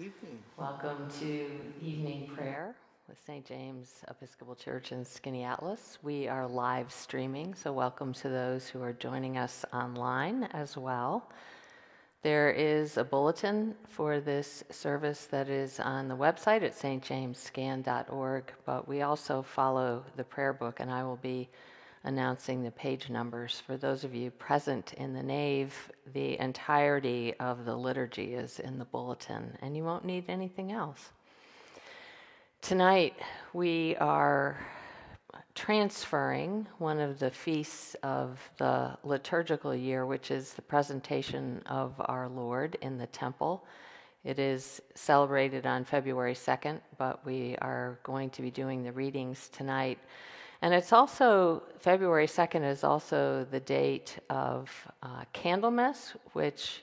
evening. Welcome to evening prayer with St. James Episcopal Church in Skaneateles. We are live streaming, so welcome to those who are joining us online as well. There is a bulletin for this service that is on the website at stjamesscan.org, but we also follow the prayer book, and I will be announcing the page numbers. For those of you present in the nave, the entirety of the liturgy is in the bulletin, and you won't need anything else. Tonight, we are transferring one of the feasts of the liturgical year, which is the presentation of our Lord in the temple. It is celebrated on February 2nd, but we are going to be doing the readings tonight and it's also, February 2nd is also the date of uh, Candlemas, which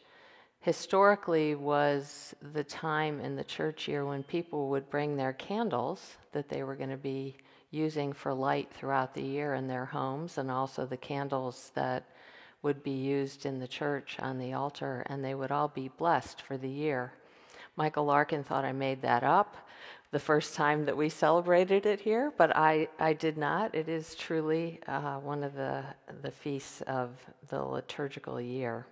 historically was the time in the church year when people would bring their candles that they were going to be using for light throughout the year in their homes, and also the candles that would be used in the church on the altar, and they would all be blessed for the year. Michael Larkin thought I made that up the first time that we celebrated it here, but I, I did not. It is truly uh, one of the, the feasts of the liturgical year.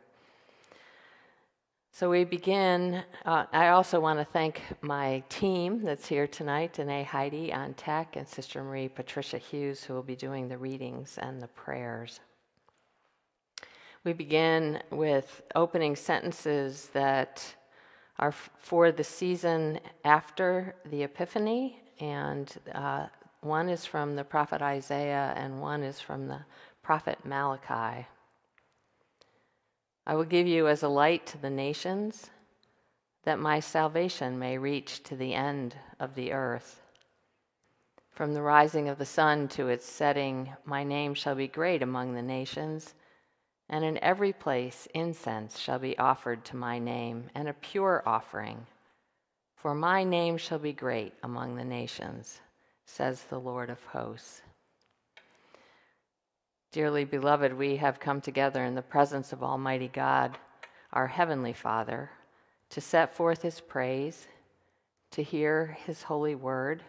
So we begin. Uh, I also want to thank my team that's here tonight Danae Heidi on tech and Sister Marie Patricia Hughes, who will be doing the readings and the prayers. We begin with opening sentences that are for the season after the Epiphany, and uh, one is from the prophet Isaiah and one is from the prophet Malachi. I will give you as a light to the nations, that my salvation may reach to the end of the earth. From the rising of the sun to its setting, my name shall be great among the nations and in every place incense shall be offered to my name, and a pure offering. For my name shall be great among the nations, says the Lord of hosts. Dearly beloved, we have come together in the presence of Almighty God, our Heavenly Father, to set forth His praise, to hear His holy word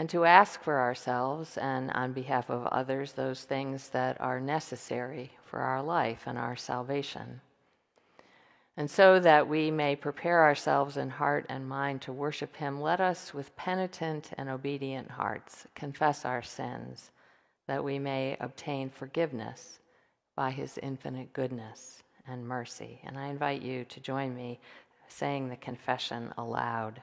and to ask for ourselves and on behalf of others those things that are necessary for our life and our salvation. And so that we may prepare ourselves in heart and mind to worship Him, let us, with penitent and obedient hearts, confess our sins, that we may obtain forgiveness by His infinite goodness and mercy. And I invite you to join me saying the confession aloud.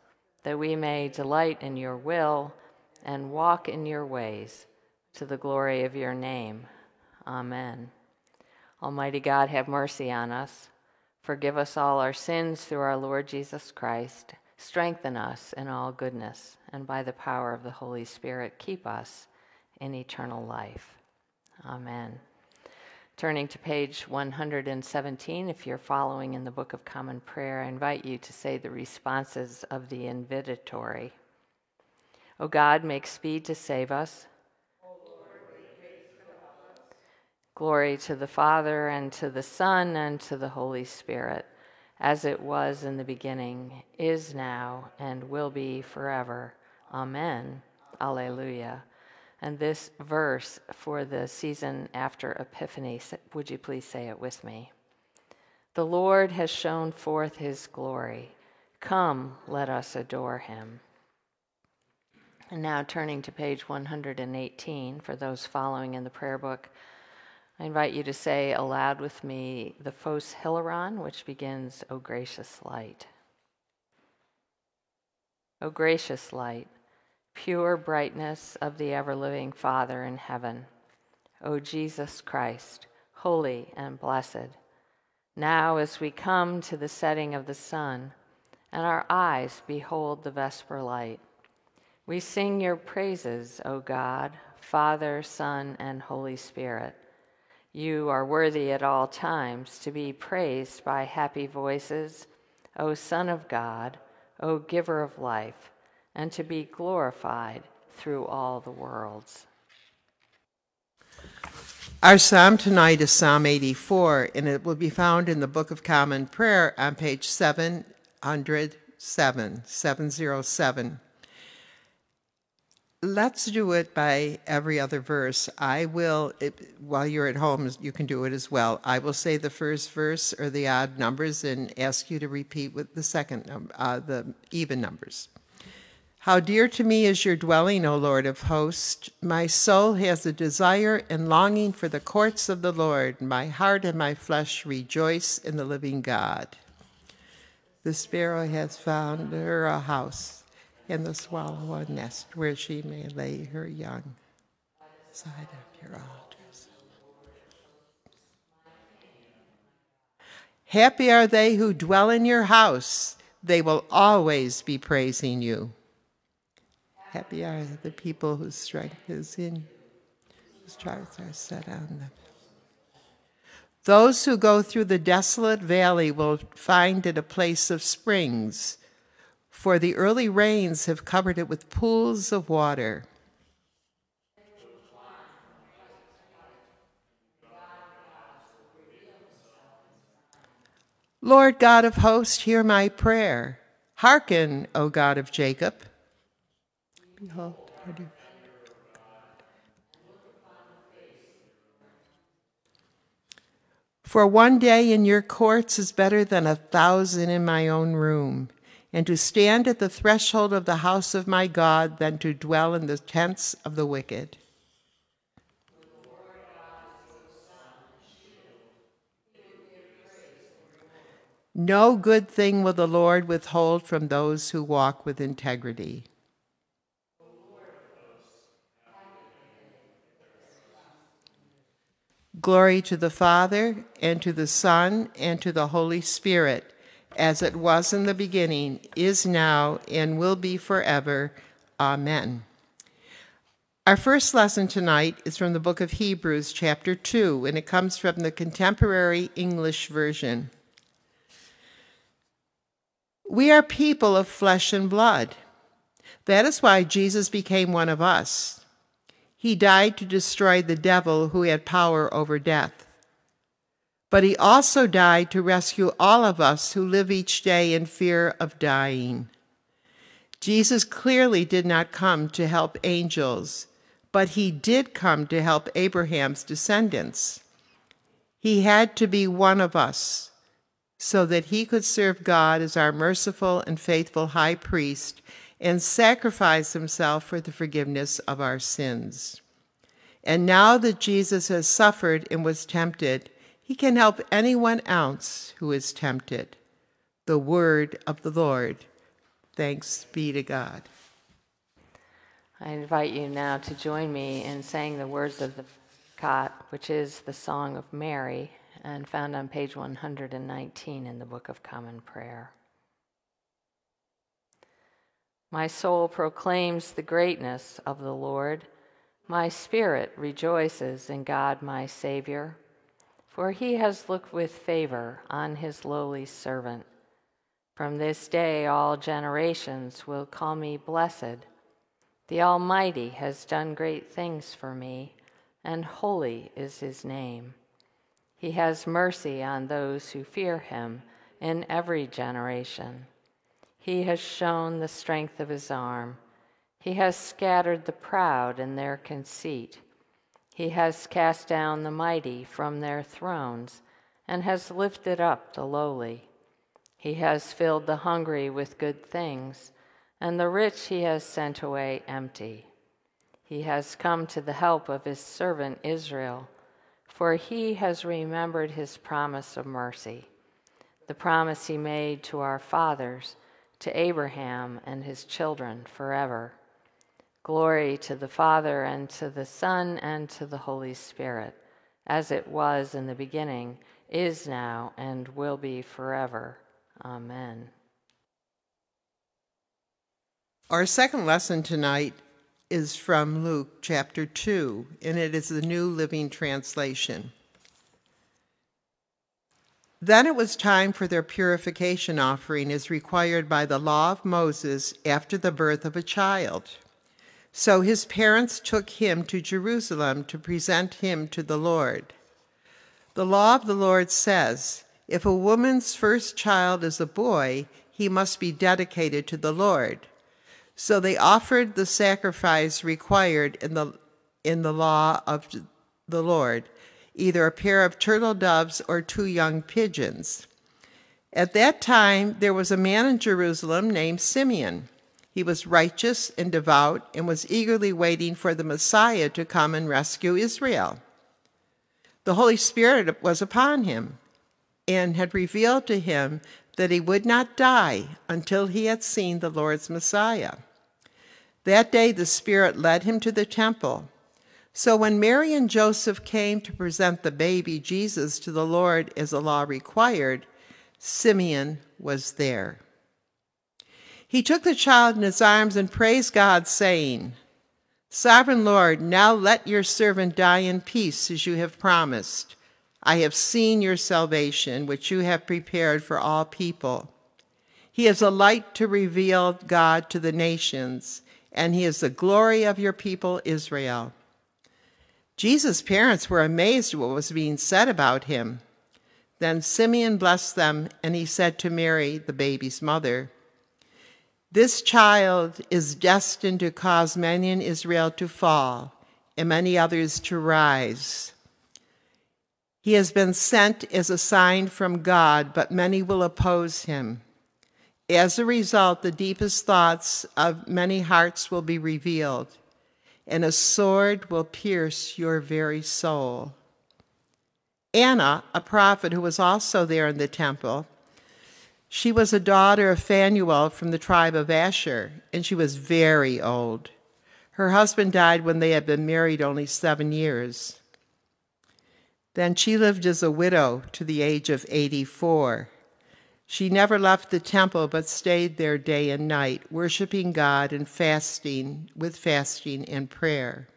that we may delight in your will and walk in your ways to the glory of your name. Amen. Almighty God, have mercy on us. Forgive us all our sins through our Lord Jesus Christ. Strengthen us in all goodness, and by the power of the Holy Spirit, keep us in eternal life. Amen. Turning to page 117, if you're following in the Book of Common Prayer, I invite you to say the responses of the invitatory. O God, make speed to save us. Glory to the Father, and to the Son, and to the Holy Spirit, as it was in the beginning, is now, and will be forever. Amen. Alleluia. And this verse for the season after Epiphany, would you please say it with me? The Lord has shown forth his glory. Come, let us adore him. And now turning to page 118, for those following in the prayer book, I invite you to say aloud with me the Phos Hilaron, which begins, O gracious light. O gracious light pure brightness of the ever living Father in heaven, O Jesus Christ, holy and blessed, now as we come to the setting of the sun, and our eyes behold the vesper light. We sing your praises, O God, Father, Son, and Holy Spirit. You are worthy at all times to be praised by happy voices, O Son of God, O Giver of life, and to be glorified through all the worlds. Our psalm tonight is Psalm 84, and it will be found in the Book of Common Prayer on page 707, 707. Let's do it by every other verse. I will, it, while you're at home, you can do it as well. I will say the first verse or the odd numbers and ask you to repeat with the second, uh, the even numbers. How dear to me is your dwelling, O Lord of hosts. My soul has a desire and longing for the courts of the Lord. My heart and my flesh rejoice in the living God. The sparrow has found her a house, and the swallow a nest where she may lay her young. Side of your altars. Happy are they who dwell in your house. They will always be praising you. Happy are the people whose strength is in, whose hearts are set on them. Those who go through the desolate valley will find it a place of springs, for the early rains have covered it with pools of water. Lord God of hosts, hear my prayer. Hearken, O God of Jacob. For one day in your courts is better than a thousand in my own room, and to stand at the threshold of the house of my God than to dwell in the tents of the wicked. No good thing will the Lord withhold from those who walk with integrity. Glory to the Father, and to the Son, and to the Holy Spirit, as it was in the beginning, is now, and will be forever. Amen. Our first lesson tonight is from the book of Hebrews, chapter 2, and it comes from the contemporary English version. We are people of flesh and blood. That is why Jesus became one of us. He died to destroy the devil who had power over death. But he also died to rescue all of us who live each day in fear of dying. Jesus clearly did not come to help angels, but he did come to help Abraham's descendants. He had to be one of us so that he could serve God as our merciful and faithful high priest and sacrifice himself for the forgiveness of our sins. And now that Jesus has suffered and was tempted, he can help anyone else who is tempted. The word of the Lord. Thanks be to God. I invite you now to join me in saying the words of the Cot, which is the Song of Mary, and found on page 119 in the Book of Common Prayer. My soul proclaims the greatness of the Lord. My spirit rejoices in God my Savior, for he has looked with favor on his lowly servant. From this day all generations will call me blessed. The Almighty has done great things for me, and holy is his name. He has mercy on those who fear him in every generation. He has shown the strength of his arm. He has scattered the proud in their conceit. He has cast down the mighty from their thrones and has lifted up the lowly. He has filled the hungry with good things, and the rich he has sent away empty. He has come to the help of his servant Israel, for he has remembered his promise of mercy, the promise he made to our fathers to Abraham and his children forever. Glory to the Father, and to the Son, and to the Holy Spirit, as it was in the beginning, is now, and will be forever. Amen. Our second lesson tonight is from Luke chapter 2, and it is the New Living Translation. Then it was time for their purification offering as required by the law of Moses after the birth of a child. So his parents took him to Jerusalem to present him to the Lord. The law of the Lord says, if a woman's first child is a boy, he must be dedicated to the Lord. So they offered the sacrifice required in the, in the law of the Lord either a pair of turtle doves or two young pigeons. At that time, there was a man in Jerusalem named Simeon. He was righteous and devout and was eagerly waiting for the Messiah to come and rescue Israel. The Holy Spirit was upon him and had revealed to him that he would not die until he had seen the Lord's Messiah. That day the Spirit led him to the temple. So when Mary and Joseph came to present the baby Jesus to the Lord as the law required, Simeon was there. He took the child in his arms and praised God, saying, Sovereign Lord, now let your servant die in peace as you have promised. I have seen your salvation, which you have prepared for all people. He is a light to reveal God to the nations, and he is the glory of your people Israel. Jesus' parents were amazed at what was being said about him. Then Simeon blessed them, and he said to Mary, the baby's mother, This child is destined to cause many in Israel to fall, and many others to rise. He has been sent as a sign from God, but many will oppose him. As a result, the deepest thoughts of many hearts will be revealed and a sword will pierce your very soul. Anna, a prophet who was also there in the temple, she was a daughter of Phanuel from the tribe of Asher, and she was very old. Her husband died when they had been married only seven years. Then she lived as a widow to the age of 84. She never left the temple but stayed there day and night, worshiping God and fasting with fasting and prayer.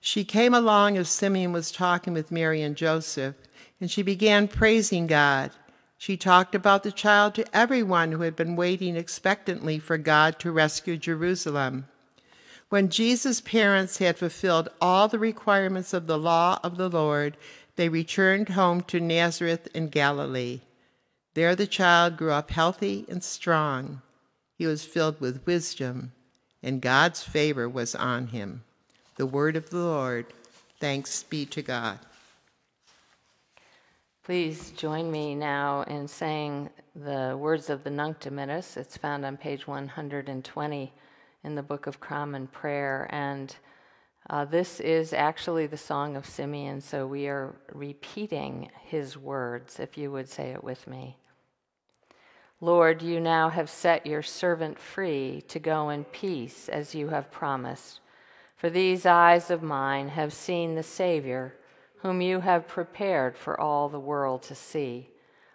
She came along as Simeon was talking with Mary and Joseph, and she began praising God. She talked about the child to everyone who had been waiting expectantly for God to rescue Jerusalem. When Jesus' parents had fulfilled all the requirements of the law of the Lord, they returned home to Nazareth in Galilee. There the child grew up healthy and strong. He was filled with wisdom, and God's favor was on him. The word of the Lord. Thanks be to God. Please join me now in saying the words of the Nunc Dimittis. It's found on page 120 in the Book of Common Prayer. And uh, this is actually the Song of Simeon, so we are repeating his words, if you would say it with me. Lord, you now have set your servant free to go in peace as you have promised. For these eyes of mine have seen the Savior, whom you have prepared for all the world to see,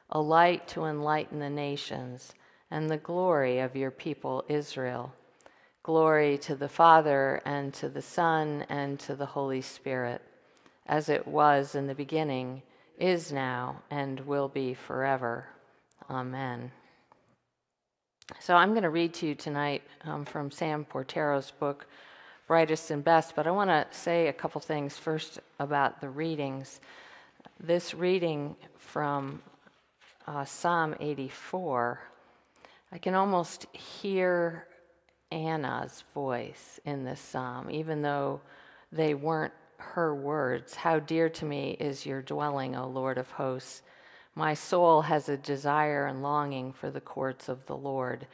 a light to enlighten the nations, and the glory of your people Israel. Glory to the Father, and to the Son, and to the Holy Spirit, as it was in the beginning, is now, and will be forever. Amen. So I'm going to read to you tonight um, from Sam Portaro's book, Brightest and Best, but I want to say a couple things first about the readings. This reading from uh, Psalm 84, I can almost hear Anna's voice in this psalm, even though they weren't her words. How dear to me is your dwelling, O Lord of hosts. My soul has a desire and longing for the courts of the Lord.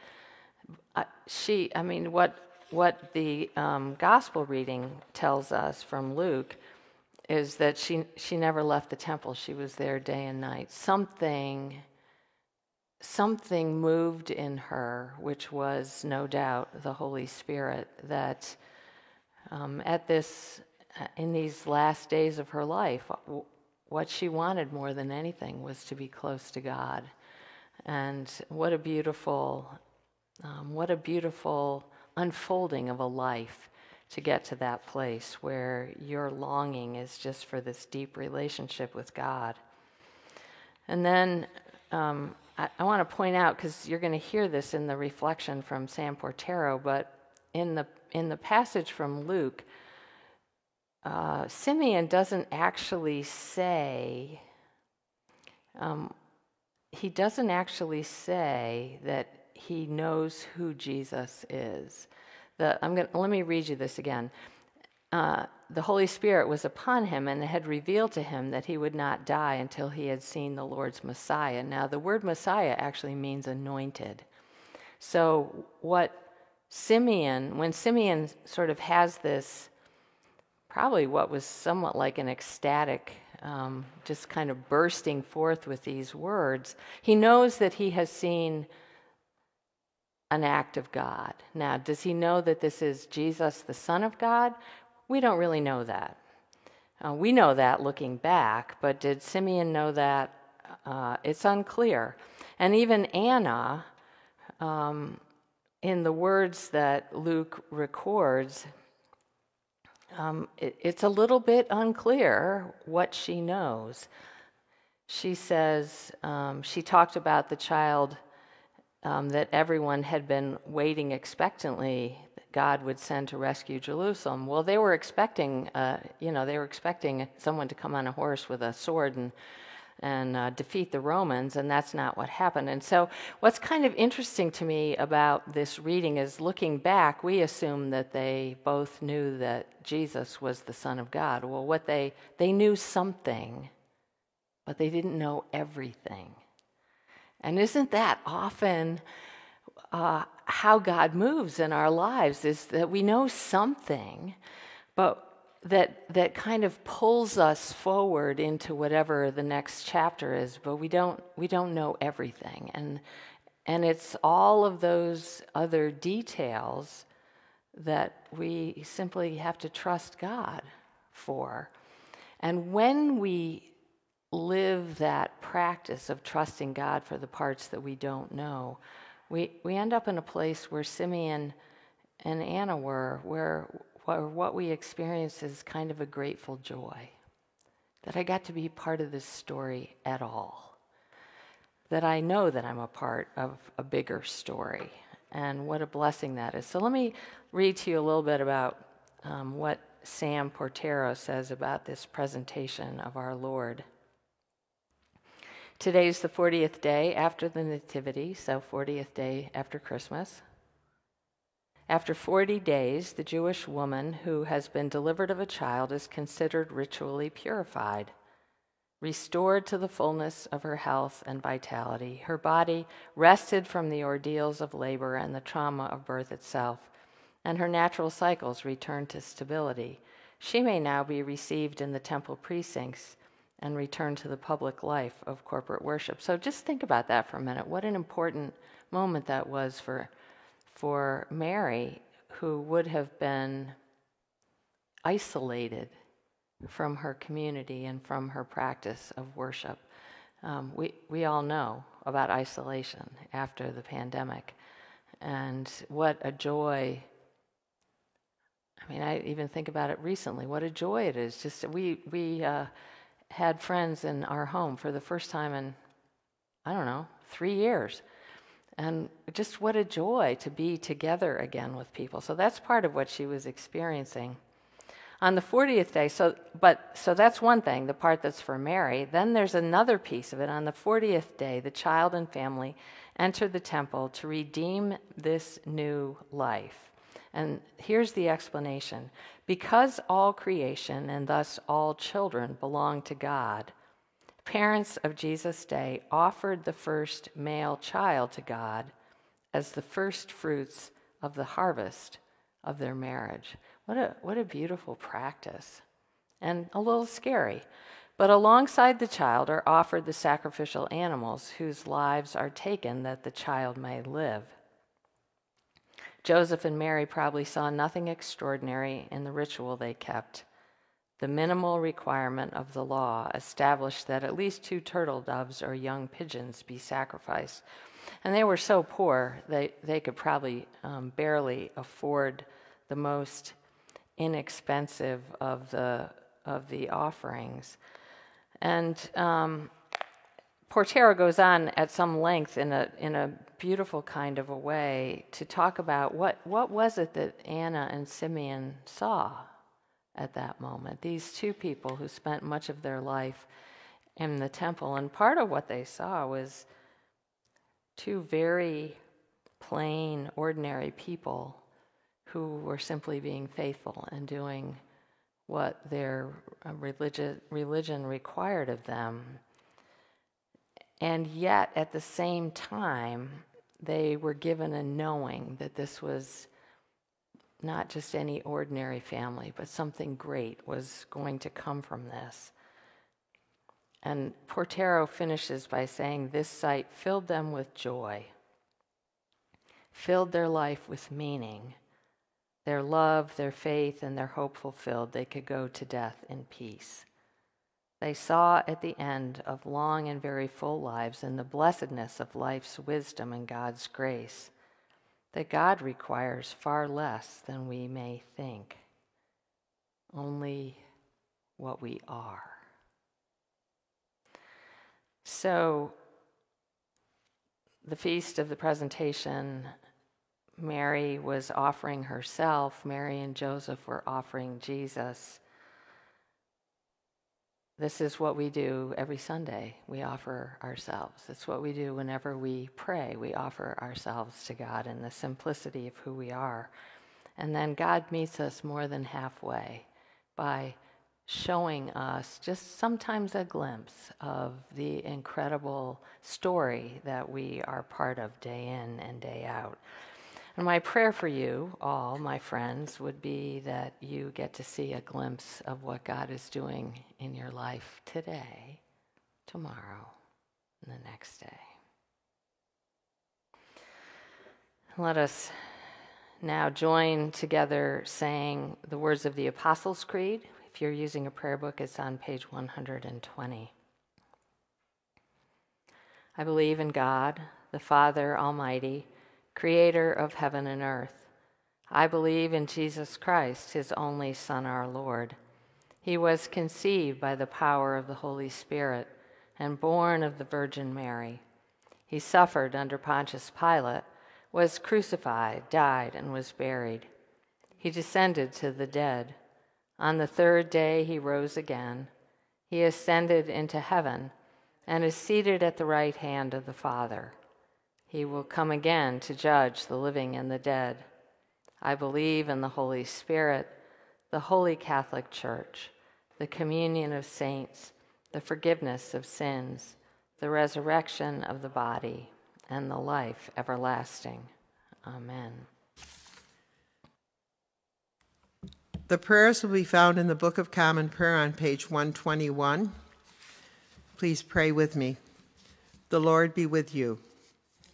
Uh, she, I mean, what what the um, gospel reading tells us from Luke is that she she never left the temple. She was there day and night. Something something moved in her, which was no doubt the Holy Spirit. That um, at this in these last days of her life, what she wanted more than anything was to be close to God. And what a beautiful, um, what a beautiful unfolding of a life to get to that place where your longing is just for this deep relationship with God. And then um, I, I want to point out, because you're going to hear this in the reflection from Sam Portaro, but in the, in the passage from Luke, uh, Simeon doesn't actually say, um, he doesn't actually say that he knows who Jesus is. The, I'm gonna, let me read you this again. Uh, the Holy Spirit was upon him and had revealed to him that he would not die until he had seen the Lord's Messiah. Now, the word Messiah actually means anointed. So, what Simeon, when Simeon sort of has this, probably what was somewhat like an ecstatic, um, just kind of bursting forth with these words, he knows that he has seen an act of God. Now, does he know that this is Jesus, the Son of God? We don't really know that. Uh, we know that looking back, but did Simeon know that? Uh, it's unclear. And even Anna, um, in the words that Luke records, um, it, it's a little bit unclear what she knows. She says um, she talked about the child um, that everyone had been waiting expectantly God would send to rescue Jerusalem. Well, they were expecting, uh, you know, they were expecting someone to come on a horse with a sword and and uh, defeat the Romans, and that's not what happened. And so, what's kind of interesting to me about this reading is looking back, we assume that they both knew that Jesus was the Son of God. Well, what they they knew something, but they didn't know everything. And isn't that often uh, how God moves in our lives? Is that we know something, but that that kind of pulls us forward into whatever the next chapter is, but we don't we don't know everything, and and it's all of those other details that we simply have to trust God for. And when we live that practice of trusting God for the parts that we don't know, we, we end up in a place where Simeon and Anna were, where, where what we experience is kind of a grateful joy that I got to be part of this story at all. That I know that I'm a part of a bigger story. And what a blessing that is. So let me read to you a little bit about um, what Sam Portaro says about this presentation of our Lord. Today is the 40th day after the Nativity, so 40th day after Christmas. After 40 days, the Jewish woman who has been delivered of a child is considered ritually purified, restored to the fullness of her health and vitality. Her body rested from the ordeals of labor and the trauma of birth itself, and her natural cycles returned to stability. She may now be received in the temple precincts and return to the public life of corporate worship. So just think about that for a minute. What an important moment that was for, for Mary, who would have been isolated from her community and from her practice of worship. Um, we, we all know about isolation after the pandemic. And what a joy. I mean, I even think about it recently. What a joy it is. Just we, we, uh, had friends in our home for the first time in, I don't know, three years. And just what a joy to be together again with people. So that's part of what she was experiencing. On the 40th day, so but so that's one thing, the part that's for Mary. Then there's another piece of it. On the 40th day, the child and family enter the temple to redeem this new life. And here's the explanation because all creation and thus all children belong to God, parents of Jesus' day offered the first male child to God as the first fruits of the harvest of their marriage. What a, what a beautiful practice. And a little scary. But alongside the child are offered the sacrificial animals whose lives are taken that the child may live. Joseph and Mary probably saw nothing extraordinary in the ritual they kept. The minimal requirement of the law established that at least two turtle doves or young pigeons be sacrificed. And they were so poor, they, they could probably um, barely afford the most inexpensive of the, of the offerings. And um, Portaro goes on at some length in a, in a beautiful kind of a way to talk about what, what was it that Anna and Simeon saw at that moment. These two people who spent much of their life in the temple. And part of what they saw was two very plain, ordinary people who were simply being faithful and doing what their uh, religion, religion required of them. And yet, at the same time, they were given a knowing that this was not just any ordinary family, but something great was going to come from this. And Portaro finishes by saying this sight filled them with joy, filled their life with meaning. Their love, their faith, and their hope fulfilled, they could go to death in peace. They saw at the end of long and very full lives and the blessedness of life's wisdom and God's grace that God requires far less than we may think, only what we are. So, the feast of the presentation, Mary was offering herself, Mary and Joseph were offering Jesus. This is what we do every Sunday. We offer ourselves. It's what we do whenever we pray. We offer ourselves to God in the simplicity of who we are. And then God meets us more than halfway by showing us just sometimes a glimpse of the incredible story that we are part of day in and day out. And my prayer for you all, my friends, would be that you get to see a glimpse of what God is doing in your life today, tomorrow, and the next day. Let us now join together saying the words of the Apostles' Creed. If you're using a prayer book, it's on page 120. I believe in God, the Father Almighty creator of heaven and earth. I believe in Jesus Christ, his only Son, our Lord. He was conceived by the power of the Holy Spirit and born of the Virgin Mary. He suffered under Pontius Pilate, was crucified, died, and was buried. He descended to the dead. On the third day, he rose again. He ascended into heaven and is seated at the right hand of the Father. He will come again to judge the living and the dead. I believe in the Holy Spirit, the Holy Catholic Church, the communion of saints, the forgiveness of sins, the resurrection of the body, and the life everlasting. Amen. The prayers will be found in the Book of Common Prayer on page 121. Please pray with me. The Lord be with you.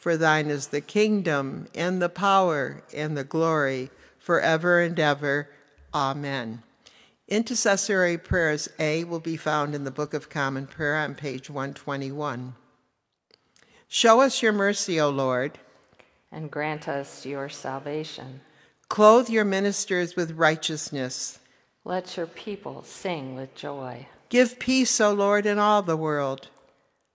For thine is the kingdom and the power and the glory forever and ever. Amen. Intercessory prayers A will be found in the Book of Common Prayer on page 121. Show us your mercy, O Lord, and grant us your salvation. Clothe your ministers with righteousness. Let your people sing with joy. Give peace, O Lord, in all the world.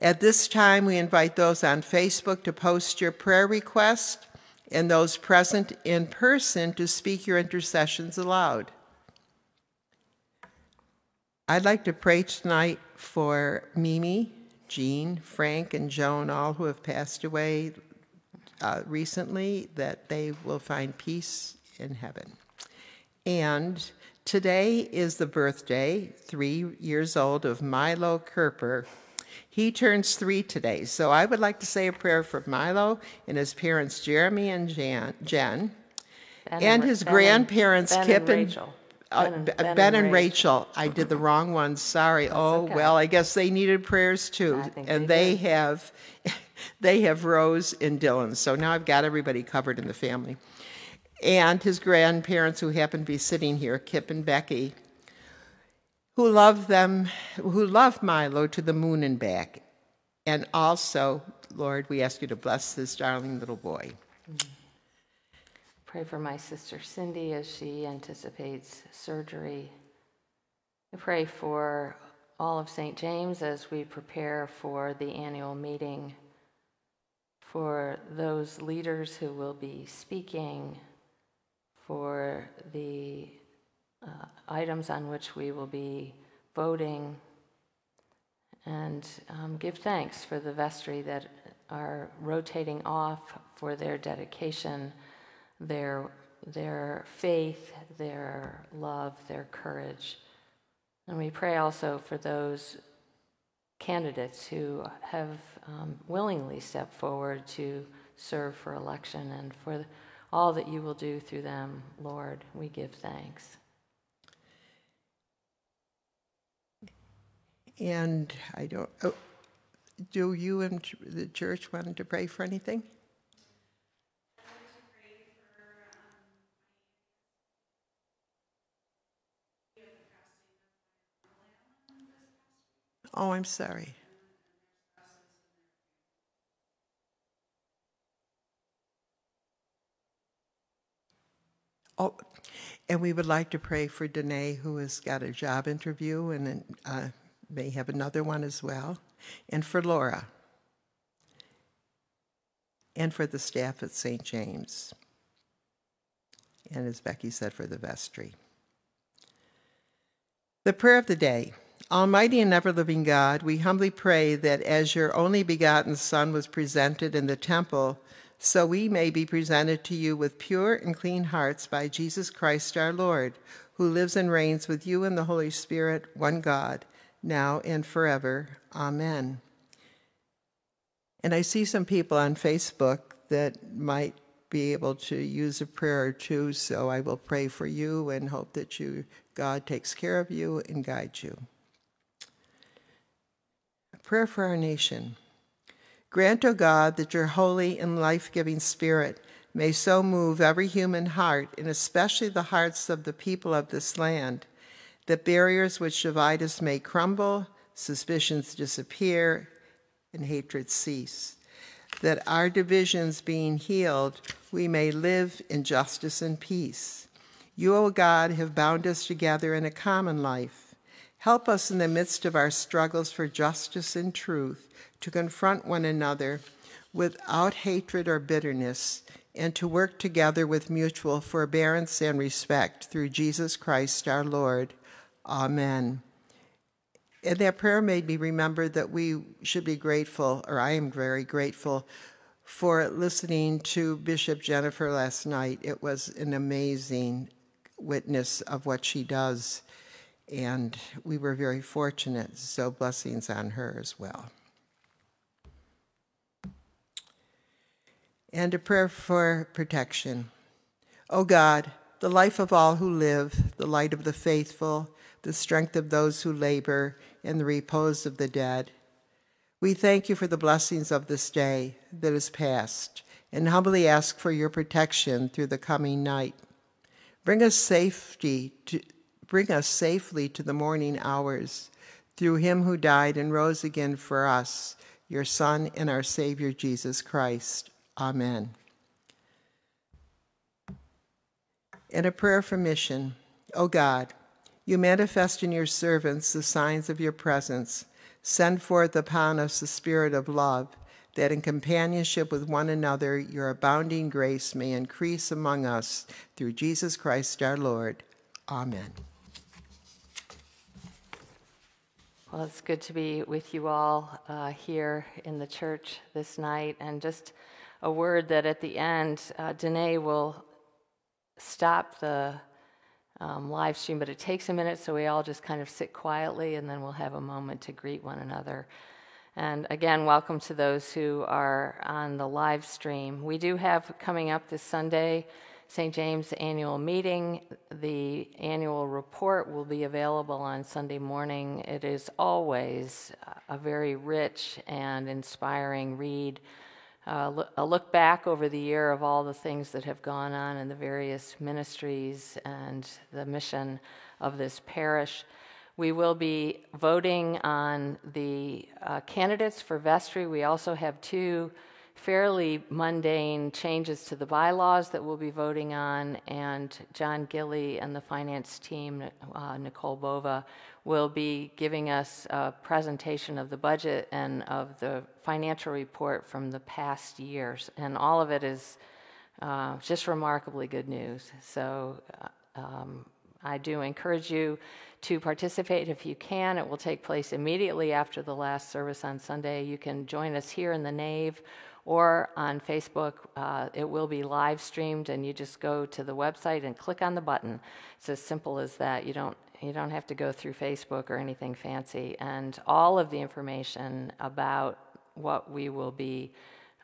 At this time, we invite those on Facebook to post your prayer request and those present in person to speak your intercessions aloud. I'd like to pray tonight for Mimi, Jean, Frank, and Joan, all who have passed away uh, recently, that they will find peace in heaven. And today is the birthday, three years old, of Milo Kerper. He turns three today. So I would like to say a prayer for Milo and his parents, Jeremy and Jan, Jen, Ben and his Ben grandparents, Ben Kip and Rachel. uh, Ben and- Ben Ben, and and Rachel. I did the wrong ones. Sorry. oh okay. well, I guess they needed prayers too, and they they have, they have Rose and Dylan. So now I've got everybody covered in the family, and his grandparents who happen to be sitting here, Kip and Becky, who love them, who love Milo to the moon and back, and also, Lord, we ask you to bless this darling little boy. Pray for my sister Cindy as she anticipates surgery. Pray for all of St. James as we prepare for the annual meeting, for those leaders who will be speaking, for the uh, items on which we will be voting, and um, give thanks for the vestry that are rotating off for their dedication their, their faith, their love, their courage. And we pray also for those candidates who have um, willingly stepped forward to serve for election and for all that you will do through them, Lord. We give thanks. And I don't. Oh, do you and the church want to pray for anything? Oh, I'm sorry. Oh, and we would like to pray for Danae, who has got a job interview and uh, may have another one as well, and for Laura, and for the staff at St. James, and as Becky said, for the vestry. The prayer of the day. Almighty and ever living God, we humbly pray that as your only begotten Son was presented in the temple, so we may be presented to you with pure and clean hearts by Jesus Christ our Lord, who lives and reigns with you in the Holy Spirit, one God, now and forever. Amen. And I see some people on Facebook that might be able to use a prayer or two, so I will pray for you and hope that you God takes care of you and guides you. A prayer for our nation. Grant, O God, that your holy and life giving spirit may so move every human heart, and especially the hearts of the people of this land, that barriers which divide us may crumble, suspicions disappear, and hatred cease. That our divisions being healed, we may live in justice and peace. You, O God, have bound us together in a common life. Help us in the midst of our struggles for justice and truth to confront one another without hatred or bitterness and to work together with mutual forbearance and respect through Jesus Christ our Lord. Amen. And that prayer made me remember that we should be grateful, or I am very grateful, for listening to Bishop Jennifer last night. It was an amazing witness of what she does, and we were very fortunate. So, blessings on her as well. And a prayer for protection. O God, the life of all who live, the light of the faithful, the strength of those who labor, and the repose of the dead. We thank you for the blessings of this day that is past, and humbly ask for your protection through the coming night. Bring us safety to bring us safely to the morning hours through him who died and rose again for us, your Son and our Savior Jesus Christ. Amen. And a prayer for mission. O God, you manifest in your servants the signs of your presence, Send forth upon us the Spirit of love, that in companionship with one another your abounding grace may increase among us through Jesus Christ our Lord. Amen. Well, it's good to be with you all uh, here in the church this night. And just a word that at the end, uh, Danae will stop the um, live stream, but it takes a minute, so we all just kind of sit quietly and then we'll have a moment to greet one another. And again, welcome to those who are on the live stream. We do have coming up this Sunday St. James annual meeting. The annual report will be available on Sunday morning. It is always a very rich and inspiring read. Uh, a look back over the year of all the things that have gone on in the various ministries and the mission of this parish. We will be voting on the uh, candidates for vestry. We also have two fairly mundane changes to the bylaws that we'll be voting on, and John Gilly and the finance team, uh, Nicole Bova, will be giving us a presentation of the budget and of the financial report from the past years. And all of it is uh, just remarkably good news. So uh, um, I do encourage you to participate if you can. It will take place immediately after the last service on Sunday. You can join us here in the nave or on Facebook. Uh, it will be live streamed, and you just go to the website and click on the button. It's as simple as that. You don't you don't have to go through Facebook or anything fancy. And all of the information about what we will be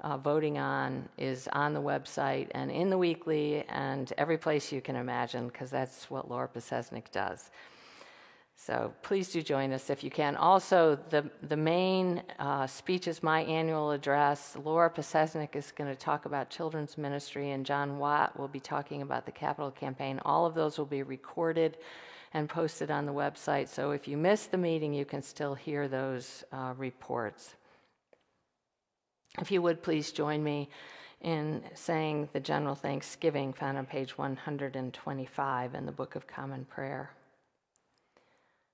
uh, voting on is on the website and in the weekly and every place you can imagine, because that's what Laura Pesesnik does. So please do join us if you can. Also, the, the main uh, speech is my annual address. Laura Pesesnik is going to talk about children's ministry, and John Watt will be talking about the capital campaign. All of those will be recorded and posted on the website. So if you missed the meeting, you can still hear those uh, reports. If you would please join me in saying the general thanksgiving found on page 125 in the Book of Common Prayer.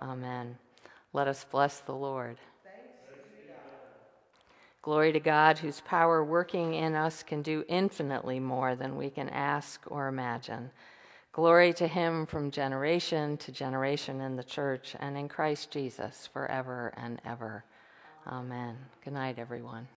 Amen. Let us bless the Lord. Glory to God, whose power working in us can do infinitely more than we can ask or imagine. Glory to him from generation to generation in the church and in Christ Jesus forever and ever. Amen. Good night, everyone.